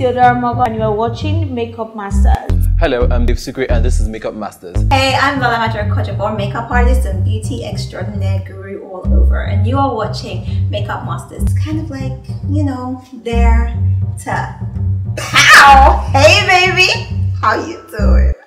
Theodora Mogo and you are watching Makeup Masters. Hello, I'm Dave Sucre and this is Makeup Masters. Hey, I'm Lola Maja makeup artist and beauty extraordinaire guru all over and you are watching Makeup Masters. It's kind of like, you know, there to pow! Hey baby! How you doing?